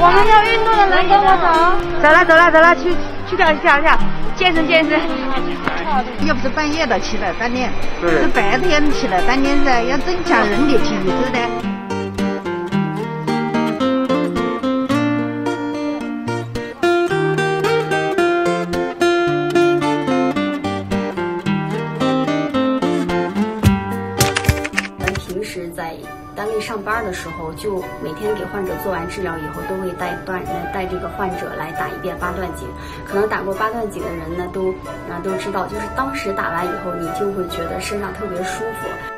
我们要运动的人跟我走。走了走了走了，去去跳一跳跳，健身健身。又不是半夜的起来锻炼，是白天起来锻炼噻，要增强人的体质的。单位上班的时候，就每天给患者做完治疗以后，都会带段带这个患者来打一遍八段锦。可能打过八段锦的人呢，都啊都知道，就是当时打完以后，你就会觉得身上特别舒服。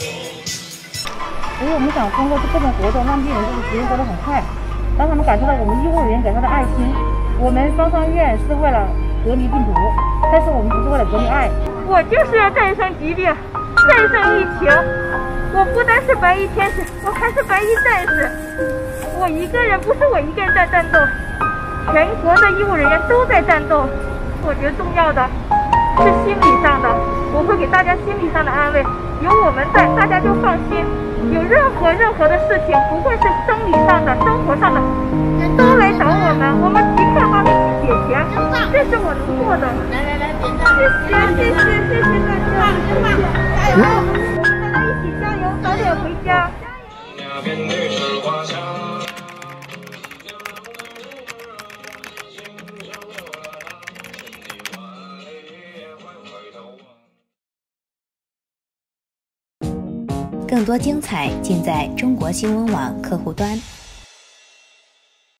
所以我们想通过这种活动，让病人就是时间过得很快，让他们感受到我们医务人员给他的爱心。我们双双院是为了隔离病毒，但是我们不是为了隔离爱。我就是要战胜疾病，战胜疫情。我不单是白衣天使，我还是白衣战士。我一个人不是我一个人在战斗，全国的医务人员都在战斗。我觉得重要的是心理上的，我会给大家心理上的安慰。有我们在，大家就放心。有任何任何的事情，不会是生理上的、生活上的，都来找我们，我们即刻帮你去解决。这是我能做的。来来来，谢谢谢谢谢谢大家，加油！大家一起加油，早点回家。加油更多精彩尽在中国新闻网客户端。